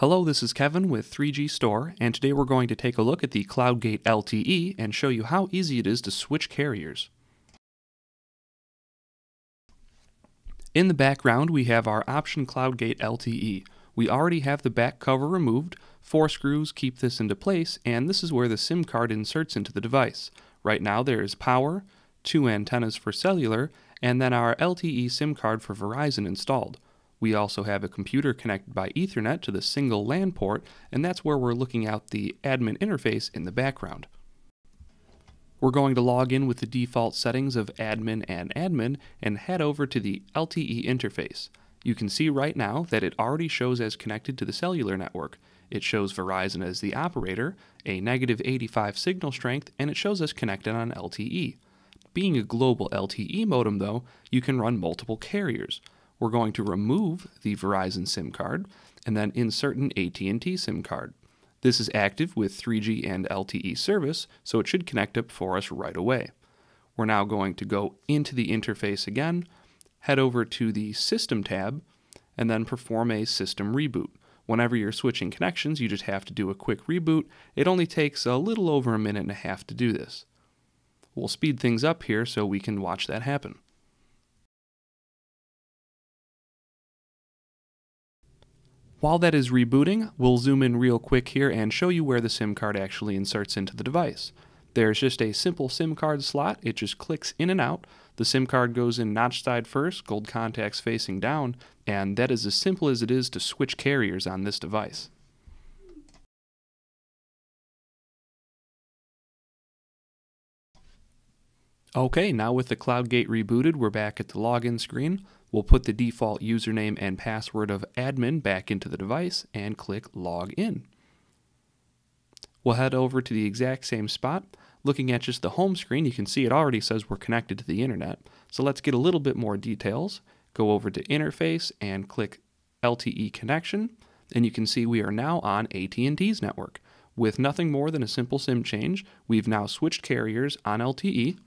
Hello, this is Kevin with 3G Store, and today we're going to take a look at the CloudGate LTE and show you how easy it is to switch carriers. In the background, we have our option CloudGate LTE. We already have the back cover removed, four screws keep this into place, and this is where the SIM card inserts into the device. Right now there is power, two antennas for cellular, and then our LTE SIM card for Verizon installed. We also have a computer connected by Ethernet to the single LAN port, and that's where we're looking at the admin interface in the background. We're going to log in with the default settings of admin and admin and head over to the LTE interface. You can see right now that it already shows as connected to the cellular network. It shows Verizon as the operator, a negative 85 signal strength, and it shows us connected on LTE. Being a global LTE modem though, you can run multiple carriers we're going to remove the Verizon SIM card and then insert an AT&T SIM card. This is active with 3G and LTE service, so it should connect up for us right away. We're now going to go into the interface again, head over to the System tab, and then perform a system reboot. Whenever you're switching connections, you just have to do a quick reboot. It only takes a little over a minute and a half to do this. We'll speed things up here so we can watch that happen. While that is rebooting, we'll zoom in real quick here and show you where the SIM card actually inserts into the device. There's just a simple SIM card slot, it just clicks in and out. The SIM card goes in notch side first, gold contacts facing down, and that is as simple as it is to switch carriers on this device. Okay, now with the CloudGate rebooted, we're back at the login screen. We'll put the default username and password of admin back into the device and click log in. We'll head over to the exact same spot. Looking at just the home screen, you can see it already says we're connected to the internet. So let's get a little bit more details. Go over to interface and click LTE connection, and you can see we are now on AT&T's network. With nothing more than a simple SIM change, we've now switched carriers on LTE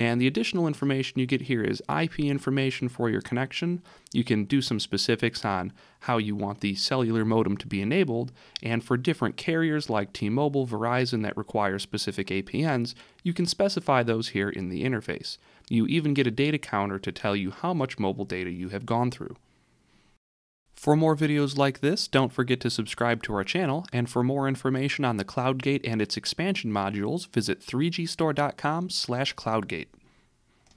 and the additional information you get here is IP information for your connection. You can do some specifics on how you want the cellular modem to be enabled. And for different carriers like T Mobile, Verizon that require specific APNs, you can specify those here in the interface. You even get a data counter to tell you how much mobile data you have gone through. For more videos like this, don't forget to subscribe to our channel, and for more information on the CloudGate and its expansion modules, visit 3gstore.com slash cloudgate.